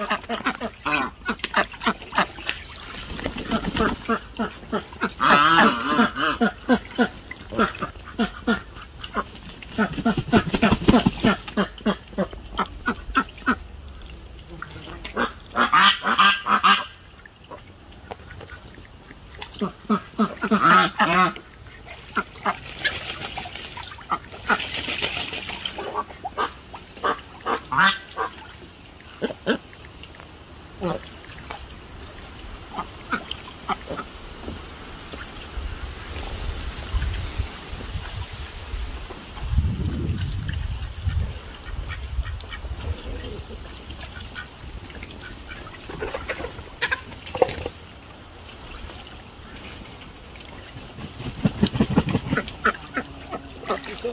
Ah, ah. ah. Ha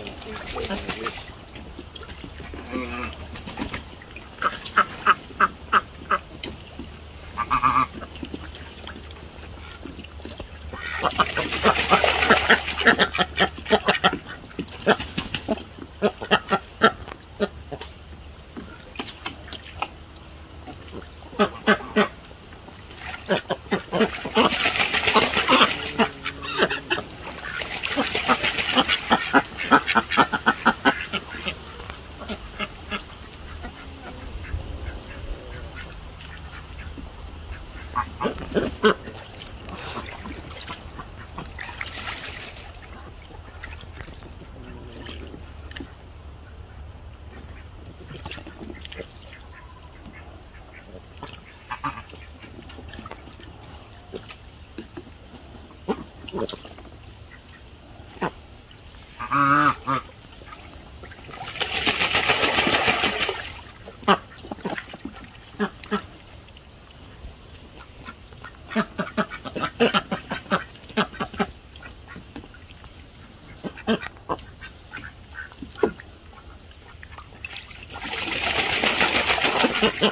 ha ha. よょ。あ。あ。Yeah.